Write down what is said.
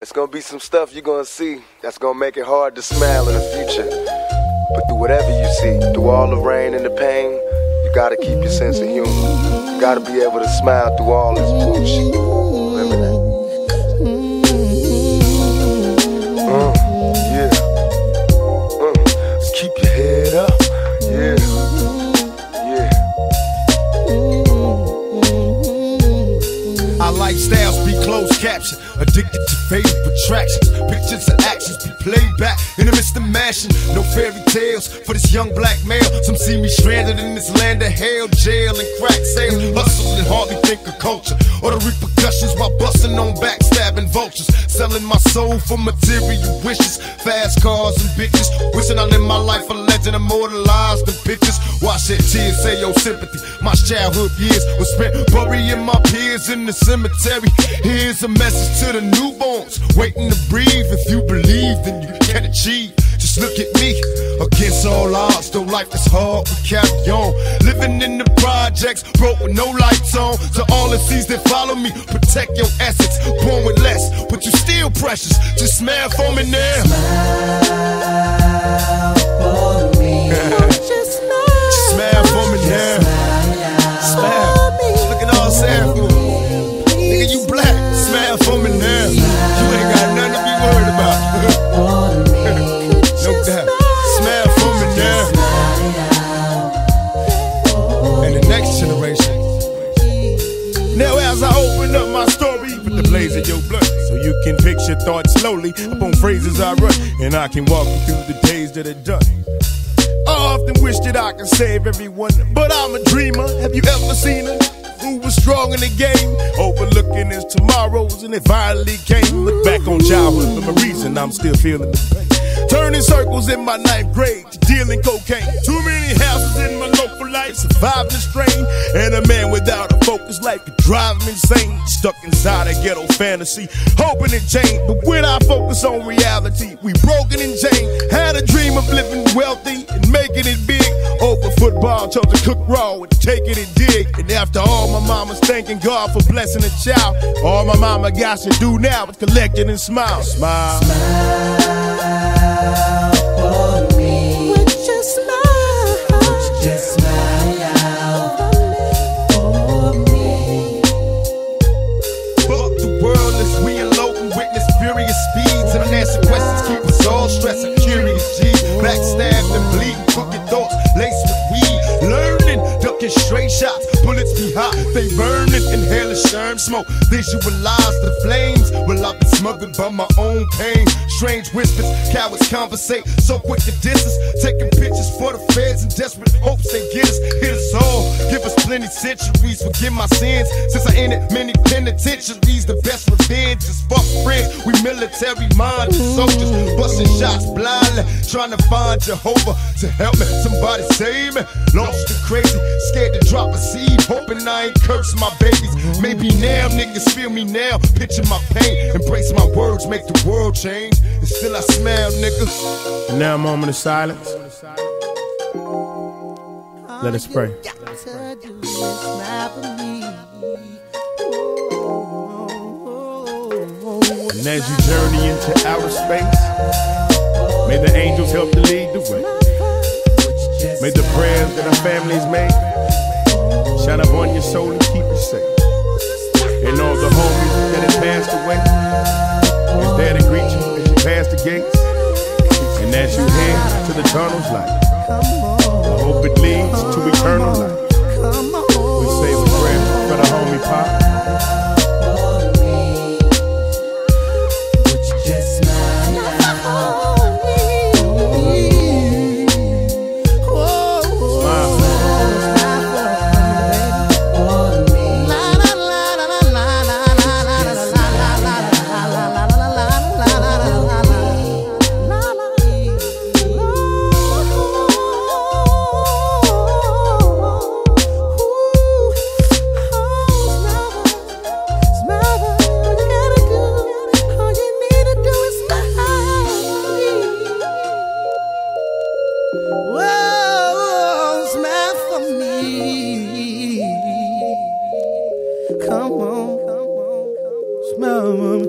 It's gonna be some stuff you're gonna see that's gonna make it hard to smile in the future. But through whatever you see, through all the rain and the pain, you gotta keep your sense of humor. You gotta be able to smile through all this bullshit. Be closed caption, addicted to favorite attractions. Pictures and actions be played back in the midst of mashing. No fairy tales for this young black male. Some see me stranded in this land of hell, jail and crack sales. Hustle and hardly think of culture or the repercussions while busting on backstabbing vultures. Selling my soul for material wishes, fast cars and bitches. Wishing I lived my life a legend, immortalized in pictures. Watch that tears say your sympathy. My childhood years was spent burying my peers in the cemetery. Here's a message to the newborns waiting to breathe. If you believe, then you can achieve. Just look at me, against all odds, though life is hard, we carry on. Living in the projects, broke with no lights on. To all the seas that follow me, protect your assets. Born with less, but you still precious. Just smile for me now. Smile for me. Just smile for me now. Story, put the blaze in your blood so you can picture thoughts slowly upon phrases I run, and I can walk you through the days that are done. I often wish that I could save everyone, but I'm a dreamer. Have you ever seen her? Who was strong in the game, overlooking his tomorrows, and it finally came. Look back on childhood for a reason, I'm still feeling the pain. Turning circles in my ninth grade, dealing cocaine. Too many houses in my local life, survived the strain. And a man without a focus could drive him insane. Stuck inside a ghetto fantasy, hoping it changed. But when I focus on reality, we broken and chained. Had a dream of living wealthy and making it big. Over football, chose to cook raw and taking it and dig. And after all, my mama's thanking God for blessing a child. All my mama got to do now is collect it and smile. Smile. for be they burning. Inhaling sherm smoke, visualize the flames. Well, I've been smothered by my own pain. Strange whispers, cowards conversate, so quick to distance. Taking pictures for the feds in desperate hopes they get us. Hit us all, give us plenty centuries, forgive my sins. Since I ended many penitentiaries, the best revenge is fuck friends. We military minded soldiers, busting shots blindly, trying to find Jehovah to help me. Somebody save me. Lost and crazy, scared to drop a seed, hoping I ain't curse my babies. Maybe now niggas feel me now, picture my pain, embrace my words, make the world change. And still I smile, nigga. And now a moment of silence. Let us pray. And as you journey into outer space, may the angels help to lead the way. May the prayers that our families made shine upon your soul and keep you safe. Tunnel's light, I hope it leads to eternal life. Come on, smell me.